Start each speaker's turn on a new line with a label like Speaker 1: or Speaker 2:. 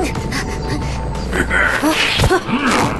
Speaker 1: 啊！